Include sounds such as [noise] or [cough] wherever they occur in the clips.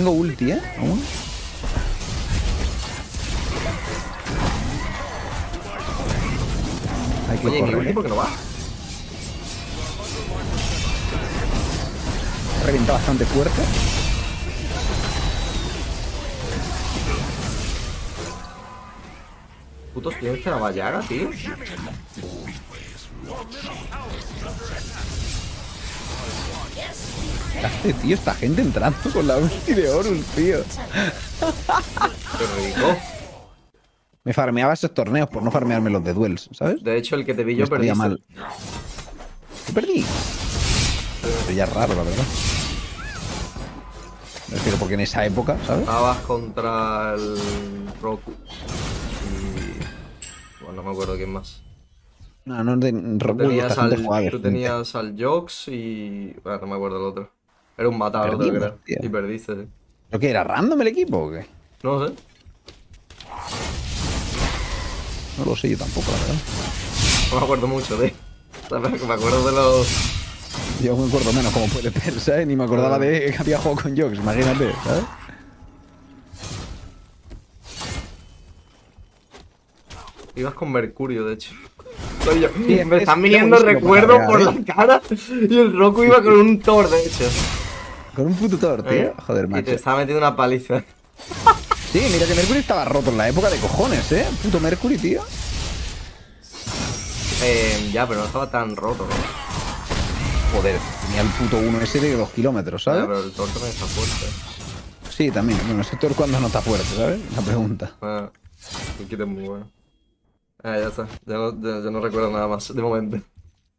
Tengo ulti, ¿eh? Aún. Hay que Oye, ¿y mi correr. ulti por qué no va? Revienta bastante fuerte. Putos tienes la vallaga, tío. ¿Qué hace, tío? Esta gente entrando con la ulti de Horus, tío. Qué rico. Me farmeaba esos torneos por no farmearme los de duels, ¿sabes? De hecho, el que te vi yo perdí. mal. ¿Qué perdí? Pero ya es raro, la verdad. Me refiero porque en esa época, ¿sabes? Estabas contra el Roku. Y. Bueno, no me acuerdo quién más. No, no, de, Tú recuerdo tenías, al, tú tenías al Jox y. Bueno, no me acuerdo el otro. Era un matado, el otro, Perdimos, creo. tío. Y perdiste. sí. ¿Pero qué era? ¿Random el equipo o qué? No sé. No lo sé yo tampoco, la verdad. No me acuerdo mucho de. [laughs] Me acuerdo de los. Yo me acuerdo menos como puede ser, ¿sabes? Ni me acordaba de que había jugado con Jox, imagínate, ¿sabes? Ibas con Mercurio, de hecho. Soy yo. es- me están es viniendo recuerdos por la cara. Y el Roku iba con un Thor, de hecho. Con un puto Thor, tío. Eh, Joder, Y te macho. estaba metiendo una paliza. [laughs] Sí, mira que Mercury estaba roto en la época de cojones, ¿eh? Puto Mercury, tío. Eh, ya, pero no estaba tan roto, ¿no? Joder, tenía el puto 1S de 2 kilómetros, Ya, ¿sabes? pero el Thor también está fuerte. Sí, también. Bueno, ese Thor cuando no está fuerte, ¿sabes? La pregunta. Ah, el kit es muy bueno. Ah, ya está. Ya no, ya- ya no recuerdo nada más de momento.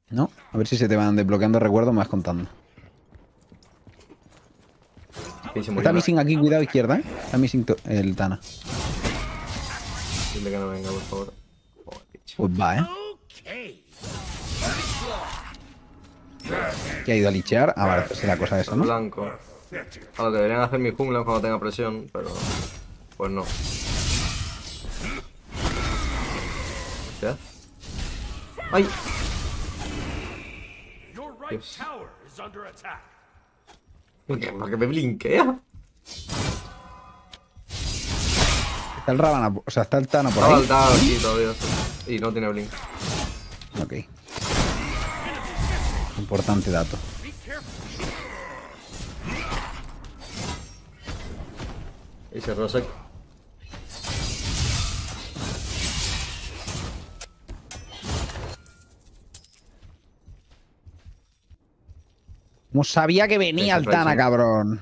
¿No? A ver si se te van desbloqueando recuerdos, vas contando. Está missing aquí, cuidado, izquierda, ¿eh? Está missing el Tana. Dile que no venga, por favor. Pues va, ¿eh? Que ha ido a lichear. Ah, vale, será cosa esa, ¿no? Blanco. A lo que deberían hacer mis junglas cuando tenga presión, pero. Pues no. ¡Ay! Dios. Tower is under attack. ¿Por qué, por qué me blinkea? Está el Ravana, o sea, está el Tana por ahí. saltado aquí todavía. Y no tiene blink. Ok. Importante dato. Y se Rosek. Como sabía que venía el Eso fue, Tana, sí. cabrón.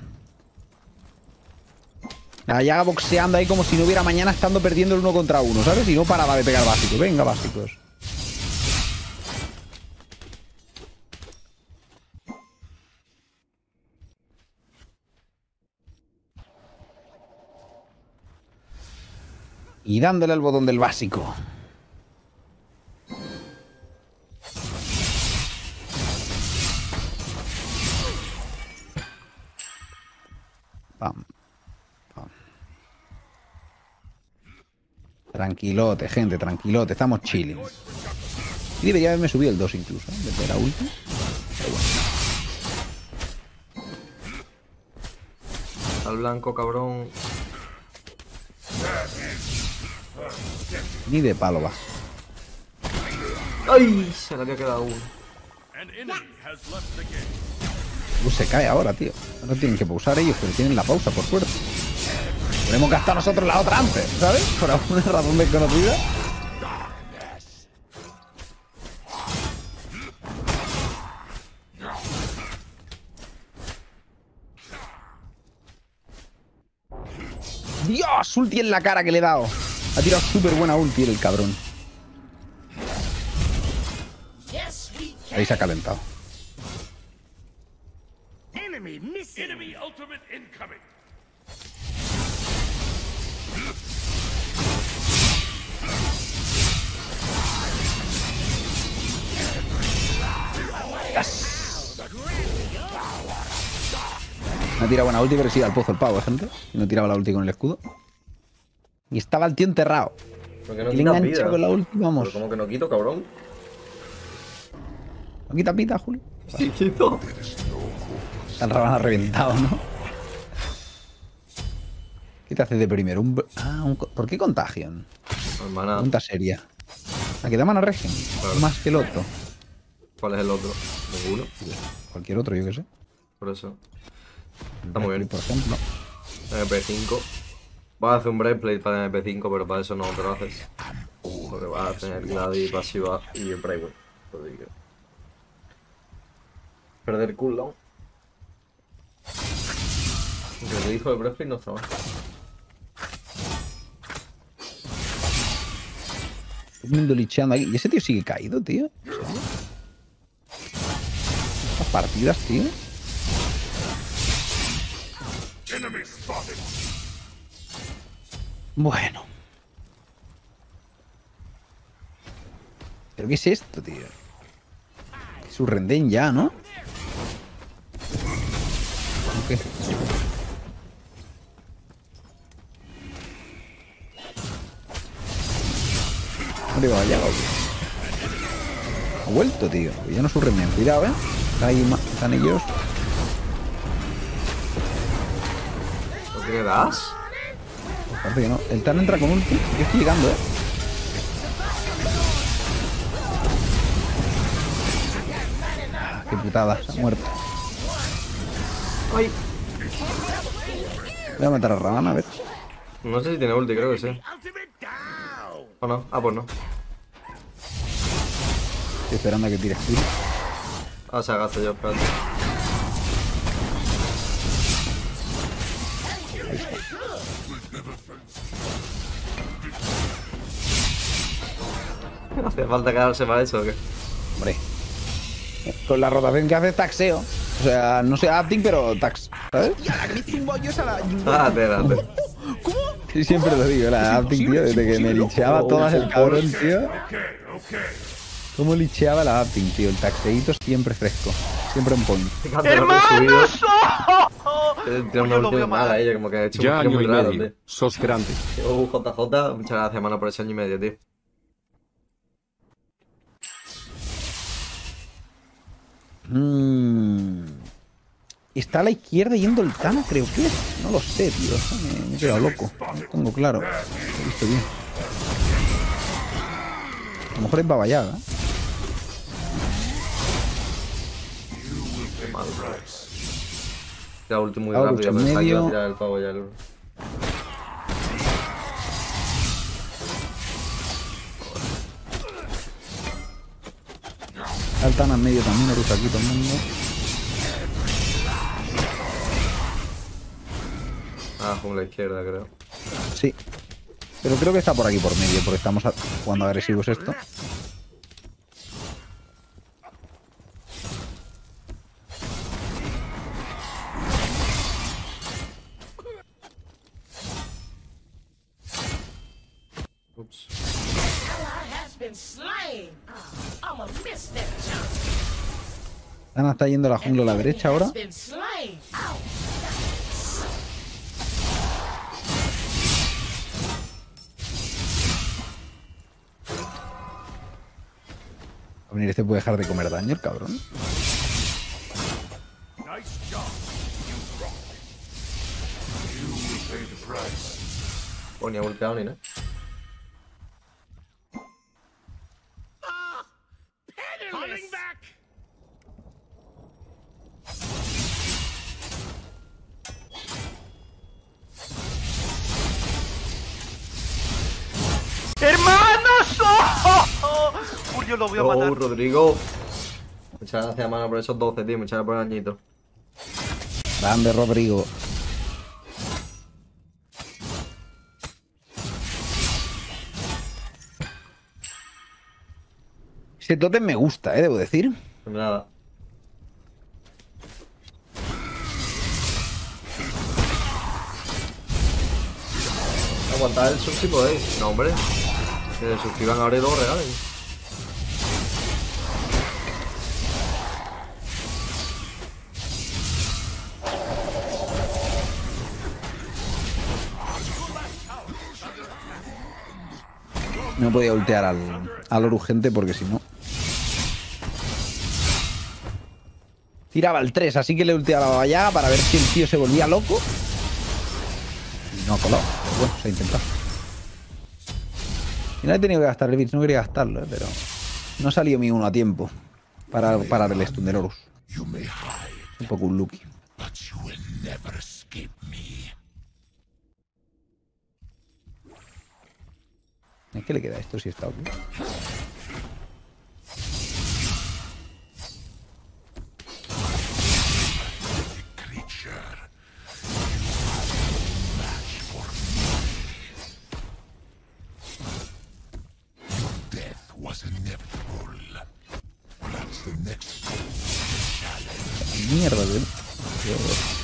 La llaga boxeando ahí como si no hubiera mañana estando perdiendo el uno contra uno, ¿sabes? Y no paraba de pegar básicos. Venga, básicos. Y dándole al botón del básico. Tranquilote, gente, tranquilote. Estamos chilling. Y debería haberme subido el 2 incluso, ¿eh? desde la última. Pero bueno. Al blanco, cabrón. Ni de palo va. ¡Ay! Se le había quedado uno. Uh, se cae ahora, tío. No tienen que pausar ellos, pero tienen la pausa, por suerte. Podemos gastar nosotros la otra antes, ¿sabes? [laughs] Por alguna razón desconocida. Dios, ulti en la cara que le he dado. Ha tirado súper buena ulti el cabrón. Ahí se ha calentado. Enemy Me ha tirado buena ulti, pero sí, al pozo el pavo, ¿eh, gente. Y no tiraba la ulti con el escudo. Y estaba el tío enterrado. ¿Por qué no Y le engancha con la ulti, vamos. Pero como que no quito, cabrón. ¿No quita pita, Julio? Sí, quito. Está el Ravana reventado, ¿no? ¿Qué te hace de primero? Un... Ah, un... ¿por qué contagion? Hermana, Pregunta seria. ¿A qué da mana regen? Claro. Más que el otro. ¿cuál es el otro? Ninguno. Cualquier otro, yo qué sé. Por eso. Está muy bien. Por ejemplo. MP5. Vas a hacer un breakplate para MP5, pero para eso no te lo haces. Porque vas a tener Gladi, pasiva y el breakplate. Que- Perder cooldown. Lo que dijo el breakplate no está mal. Todo el mundo licheando aquí. Y ese tío sigue caído, tío. Partidas, tío. Bueno. ¿Pero qué es esto, tío? Su renden ya, ¿no? ¿O qué? ¿Dónde va ya, o qué? Ha vuelto, tío. Ya no su renden. Cuidado, ¿eh? Ahí están ellos. ¿No tiene dash? Parece que no. El Tan entra con ulti. Yo estoy llegando, ¿eh? Ah, Qué putada. Se ha muerto. ¡Ay! Voy a matar a Rabana, a ver. No sé si tiene ulti, creo que sí. ¿O no? Ah, pues no. Estoy esperando a que tire. Ah, se agacha yo, espérate. [laughs] ¿Hace falta quedarse para eso o qué? Hombre. Con la rotación que hace taxeo. O sea, no sé Apting, pero tax. ¿Sabes? Ah, espérate. [laughs] [laughs] Sí, siempre lo digo, la Apting, tío. Desde que me licheaba todas el cabrón, tío. Cómo licheaba la Apting, tío. El taxeíto siempre fresco. Siempre en point. ¡Hermanos! Tiene una última mala ella, como que ha hecho Ya un año muy y raro, medio. tío. Sos grande. Uh, JJ, muchas gracias, mano, por ese año y medio, tío. Mm. Está a la izquierda yendo el Tana, creo que es. No lo sé, tío. Me, me he quedado loco. No lo tengo claro. Lo he visto bien. A lo mejor es Baba mal. Tira ulti muy Ahora rápido, lucha en pensaba que iba a medio. tirar el pavo ya. el- en medio también, lo usa aquí todo el mundo. Ah, con la izquierda, creo. Sí. Pero creo que está por aquí por medio, porque estamos jugando agresivos esto. La jungla a la derecha ahora. A venir este puede dejar de comer daño, el cabrón. Nice job. You rock. Yo lo voy a Oh, matar. Rodrigo. Muchas gracias, mano, por esos 12, tío. Muchas gracias por el añito. Grande, Rodrigo. Ese totem me gusta, eh, debo decir. De nada. Aguantad el sub si podéis. No, hombre. Que se suscriban ahora y luego regalen. No podía ultear al, al urgente porque si no. Tiraba el 3, así que le ulteaba a la Yaga para ver si el tío se volvía loco. Y no colado. Pero bueno, se ha intentado. Y no he tenido que gastar el bits, no quería gastarlo, ¿eh? pero no ha salido mi uno a tiempo para parar el stun del Horus. Un poco un lucky. ¿A qué le queda esto si está ok? Creature, you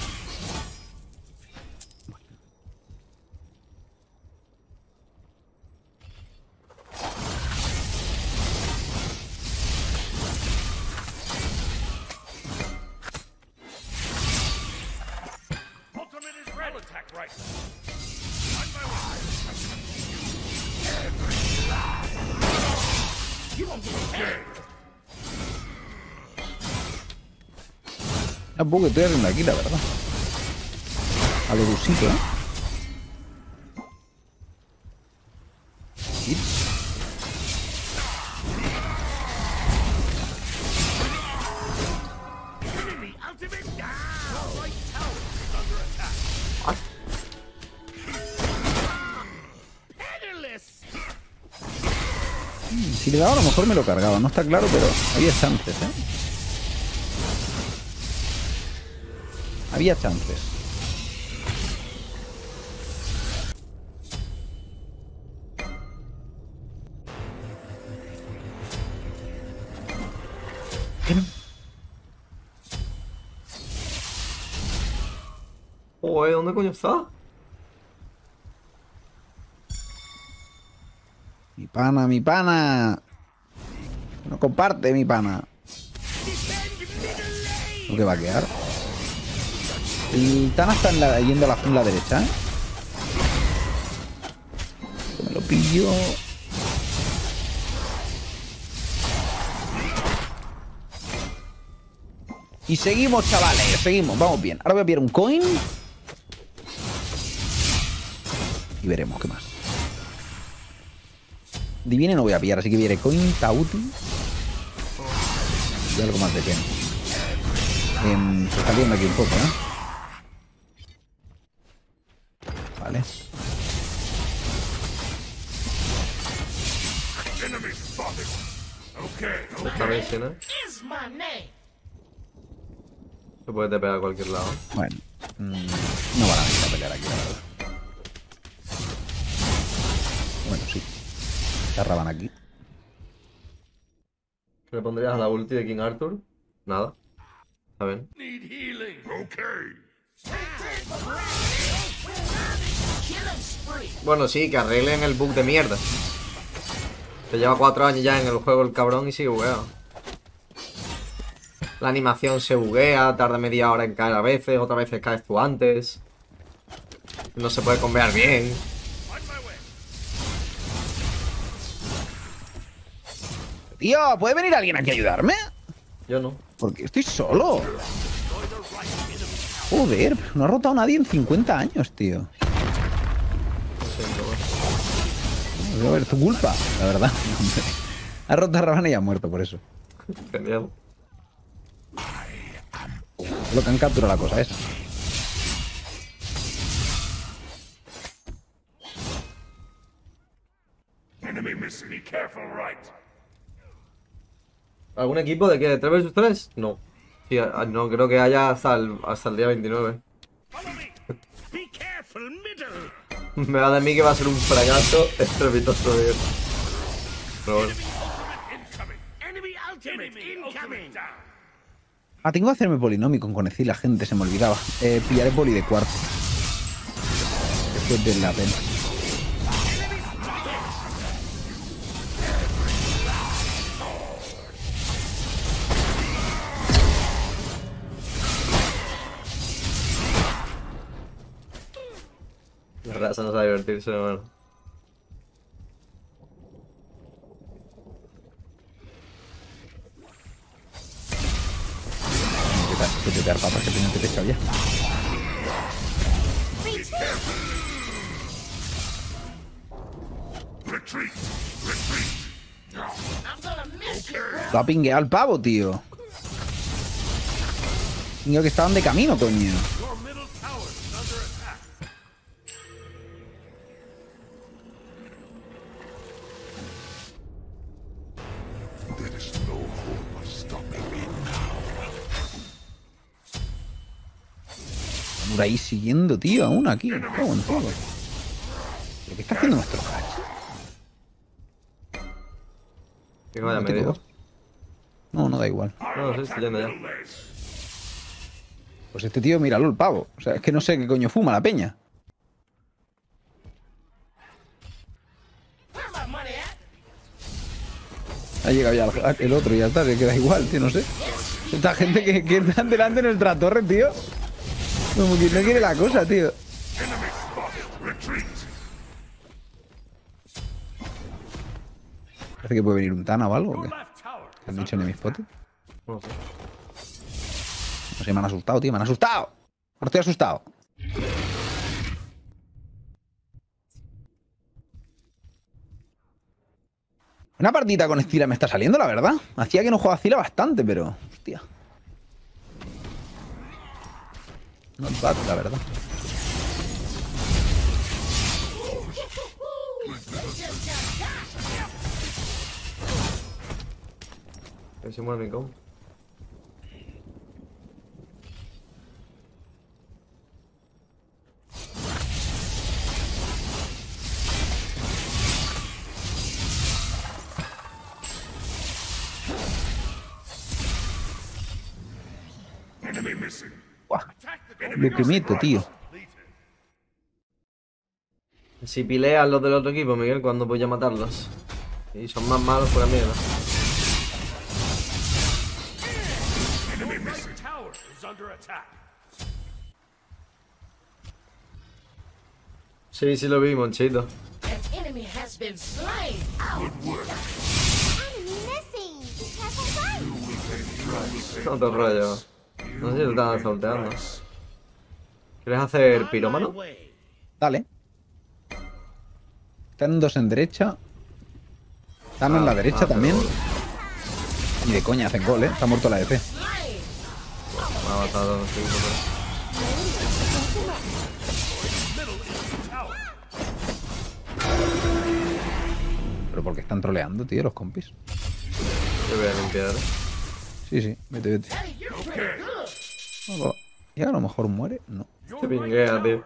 Tampoco estoy arriba aquí, la verdad. A lo rusito, ¿eh? Penniless. Si le daba a lo mejor me lo cargaba, no está claro, pero había chances, ¿eh? Había chances. Joder, ¿dónde coño está? Mi pana, mi pana. No comparte, mi pana. ¿Lo que va a quedar? El Tana está yendo a la jungla derecha, ¿eh? Me lo pillo. Y seguimos, chavales, seguimos, vamos bien. Ahora voy a pillar un coin. Y veremos qué más. Divine no voy a pillar, así que pillaré coin, Tauti. Y algo más de Ken. Em, se está viendo aquí un poco, ¿eh? Vale. ¿no? Se puede te pegar a cualquier lado. Bueno. mm, no van a venir a pelear aquí, la verdad. Bueno, sí. Cerraban aquí. ¿Qué le pondrías a la ulti de King Arthur? Nada. A ver. Need healing. okay. Bueno, sí, que arreglen el bug de mierda. Que lleva cuatro años ya en el juego el cabrón y sigue bugueado. La animación se buguea, tarda media hora en caer a veces, otras veces caes tú antes. No se puede convear bien. Tío, ¿puede venir alguien aquí a ayudarme? Yo no. Porque estoy solo. Joder, no ha rotado nadie en 50 años, tío. A ver, tu culpa, la verdad. [laughs] Ha roto a Ravana y ha muerto por eso. Genial. Lo que han capturado la cosa esa. Enemy missing. Be careful, right? ¿Algún equipo de qué? ¿3 vs 3? No. Sí, a- no creo que haya hasta el, hasta el día 29. Me. [laughs] Middle. Me va de mí que va a ser un fracaso estrepitoso de Pero bueno. Ah, tengo que hacerme polinomio con Conecil, la gente, se me olvidaba. Eh, pillaré poli de cuarto. Después de la pena. Pásanos a divertirse, hermano. Que te dar papas que tengo que pescar ya. Está pingueado el pavo, tío. Creo que estaban de camino, coño. Por ahí siguiendo, tío, aún aquí. Me. ¿Pero qué está haciendo nuestro hack? Que vaya No. No, no da igual. No, sí, estoy yendo ya. Pues este tío, míralo, el pavo. O sea, es que no sé qué coño fuma la peña. Ha llegado ya el, otro y ya está, se queda igual, tío, no sé. Esta gente que, que está delante de nuestra torre, tío. No quiere la cosa, tío. Parece que puede venir un Tana o algo. ¿o qué? left tower ¿Qué han dicho en mi spot? No sé. Me han asustado, tío, me han asustado. Ahora estoy asustado. Una partida con Stila me está saliendo, la verdad. Hacía que no jugaba Stila bastante, pero. Hostia. Not bad, la verdad. Si muere mi lo que meto, tío. Si pileas los del otro equipo, Miguel, ¿cuándo voy a matarlos? Y son más malos por la mierda. Your right tower is under attack. Sí, sí lo vi, Monchito. An enemy has been slain. Out. No te rollo. No sé si te están solteando. ¿Quieres hacer pirómano? Dale. Están dos en derecha. Están en la derecha ah, también. pero- Y de coña hacen gol, eh. Está muerto la EP. Me ha matado, no sé qué pero- Pero porque están troleando, tío, los compis. Yo voy a limpiar. ¿eh? Sí, sí, vete, vete. Hey, you're pretty good. Va, va. Y a lo mejor muere. No. Se pinguea, tío.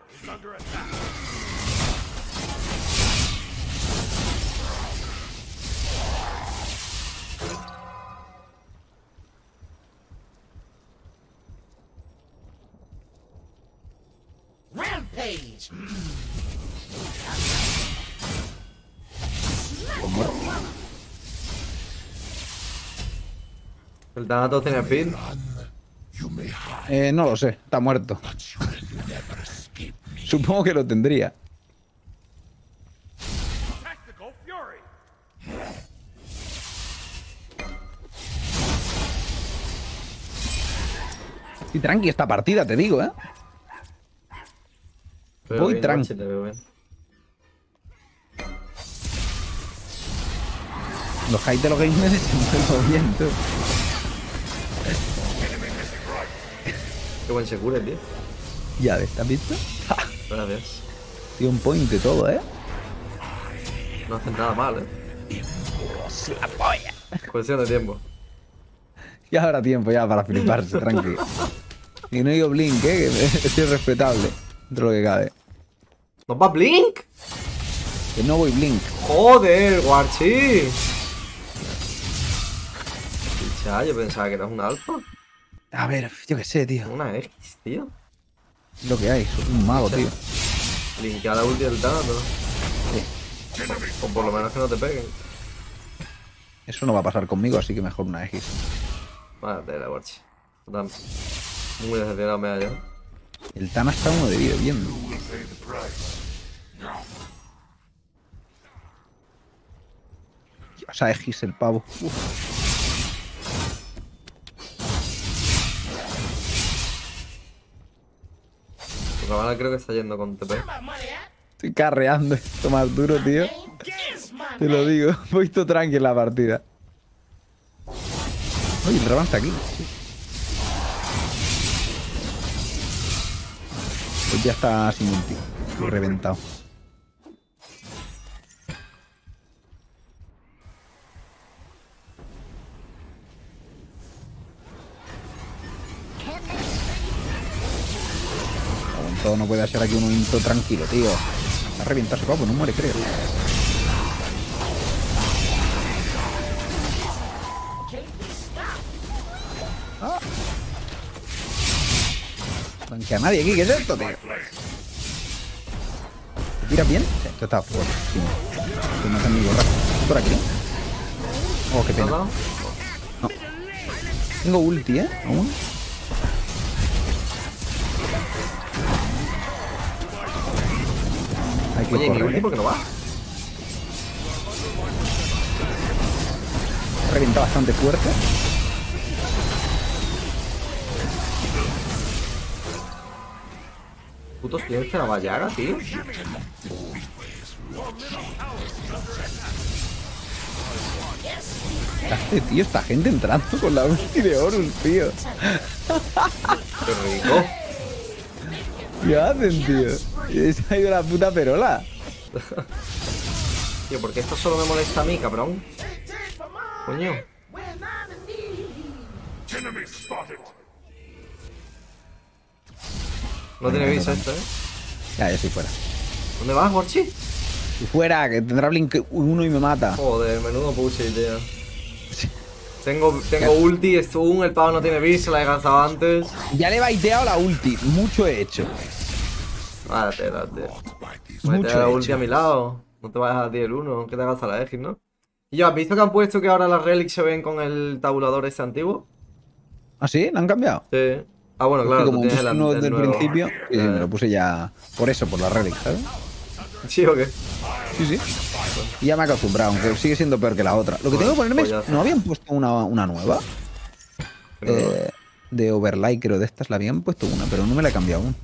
Rampage. El Thanatos tiene hide, Eh, no lo sé. Está muerto. Supongo que lo tendría. Y tranqui esta partida, te digo, ¿eh? Voy tranqui. Los highs de los gamers mueven [laughs] bien, tú. Qué buen se cure, tío. Ya ves, ¿te has visto? [laughs] Gracias. Tío, un point y todo, ¿eh? No hacen nada mal, eh. La polla. Cuestión de tiempo. [laughs] Ya habrá tiempo ya para fliparse, tranqui. [laughs] Y no digo Blink, ¿eh? Que estoy respetable. Dentro de lo que cabe. ¿Nos va Blink? Que no voy Blink. Joder, Guarchi. Picha, yo pensaba que eras un alfa. A ver, yo qué sé, tío. Una X, tío. Lo que hay, soy un mago, tío. Linkea la ulti del Thanatos. O por lo menos que no te peguen. Eso no va a pasar conmigo, así que mejor una X. Vaya tela, Guarchi. Total. Muy decepcionado me hallo. El Tana está uno de vida, bien. Dios, a X el pavo. Uf. Cabana creo que está yendo con TP. Estoy carreando esto más duro, tío. Te lo digo. [laughs] Voy todo tranqui en la partida. Oye, el Raban está aquí. Pues ya está sin ulti. Reventado. Puede ser aquí un intro tranquilo, tío. Va a reventar su papo, no muere, creo. No queda nadie aquí, ¿qué es esto, tío? ¿Te tiras bien? Sí, esto está fuerte. Sí. Que no es amigo rápido. ¿Por aquí? Oh, qué ¿Te has pena. Tengo ulti, ¿eh? Aún. Oye, ¿y mi correr. ulti por qué no va? Revienta bastante fuerte. Putos tienes que la vallaga, tío. ¿Qué hace, tío? Esta gente entrando con la ulti de Horus, tío. Qué rico. ¿Qué hacen, tío? Se ha ido la puta perola. Tío, porque esto solo me molesta a mí, cabrón. Coño. No tiene visa esto, ¿eh? Ya, ya estoy fuera. ¿Dónde vas, Warchi? Y fuera, que tendrá Blink uno y me mata. Joder, menudo pussy, tío. Tengo, tengo ulti, stun, el pavo no tiene visa, la he gastado antes. Ya le he baiteado la ulti. Mucho he hecho. Tela, tío. Mucho la ulti hecho. a mi lado. No te vayas a ti el 1, que te gasta la Egis, ¿no? Y yo, ¿has visto que han puesto que ahora las relics se ven con el tabulador este antiguo? ¿Ah, sí? ¿La han cambiado? Sí. Ah, bueno, Es claro, que tú como tienes puse el, uno el desde el nuevo. principio, Eh, me lo puse ya por eso, por la relic, ¿sabes? [laughs] ¿Sí o qué? Sí, sí. Y ya me he acostumbrado, aunque sigue siendo peor que la otra. Lo que tengo que ponerme es. pollazo. ¿No habían puesto una, una nueva? Eh, de Overlay, creo, de estas la habían puesto una, pero no me la he cambiado aún.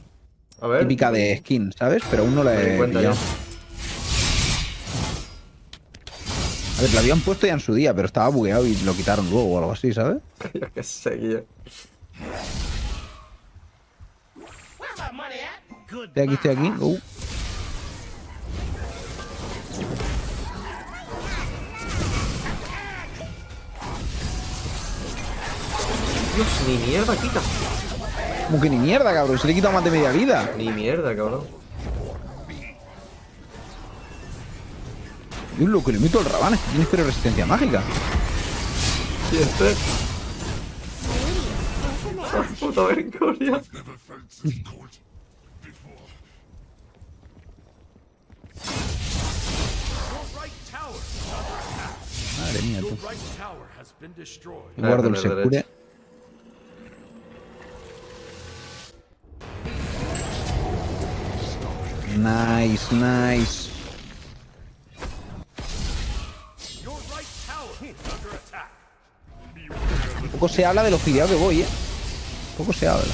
a ver. Típica de skin, ¿sabes? Pero aún no la he cuenta pillado. A ver, la habían puesto ya en su día, pero estaba bugueado y lo quitaron luego o algo así, ¿sabes? Yo qué sé. Estoy aquí, estoy aquí. Uh, Dios, ni mierda quita. como que ni mierda, cabrón. Se le he quitado más de media vida. Ni mierda, cabrón. Dios, lo que le meto al Raban es que tiene cero resistencia mágica. ¿Y este? Ah, Puta tower. Madre mía, tú. Guardo el Secure. Nice, nice. Poco se habla de lo filiado que voy, ¿eh? Poco se habla.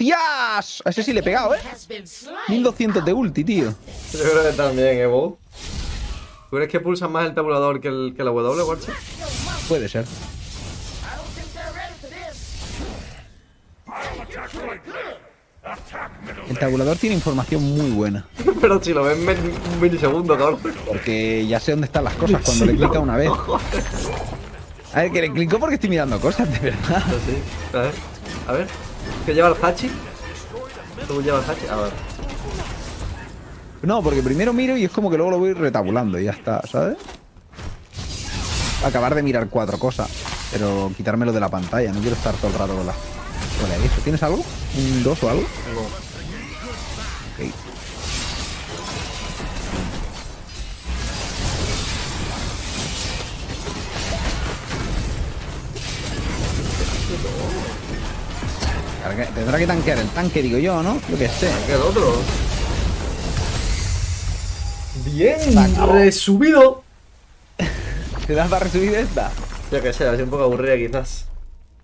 ¡Hostias! A ese sí le he pegado, ¿eh? Has been slain. 1200 de ulti, tío. Yo creo que también, ¿eh, Bo? ¿Tú crees que pulsan más el tabulador que, el, que la W, Warchi? Puede ser. El tabulador tiene información muy buena. [laughs] Pero si lo en un milisegundo, cabrón. Porque ya sé dónde están las cosas cuando le clica una vez. [laughs] A ver, que le clicó porque estoy mirando cosas, de verdad. Así. A ver. A ver. ¿Qué lleva el Hachi? ¿Tú llevas el Hachi? A ver. No, porque primero miro y es como que luego lo voy retabulando y ya está, ¿sabes? Acabar de mirar cuatro cosas, pero quitármelo de la pantalla. No quiero estar todo el rato con la. eso. ¿Tienes algo? ¿Un 2 o algo? No. Ok. Que, tendrá que tanquear el tanque, digo yo, ¿no? Yo qué sé. ¿Qué el otro? Bien, resubido. [laughs] ¿Te das para resubir esta? Yo que sé, ha sido un poco aburrida quizás.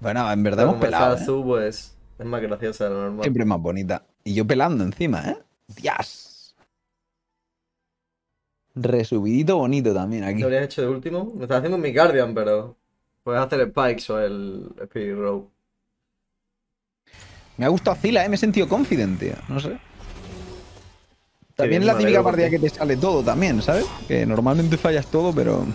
Bueno, en verdad Pero hemos está pelado. ¿eh? azul, pues es más graciosa de lo normal. Siempre más bonita. Y yo pelando encima, ¿eh? Dios. Resubidito bonito también aquí. ¿Qué habrías hecho de último? Me estás haciendo mi Guardian, pero puedes hacer el Pikes o el Spirit Row. Me ha gustado Zila, ¿eh? Me he sentido confident, tío. No sé. También bien, la típica partida ti. que te sale todo también, ¿sabes? Que normalmente fallas todo, pero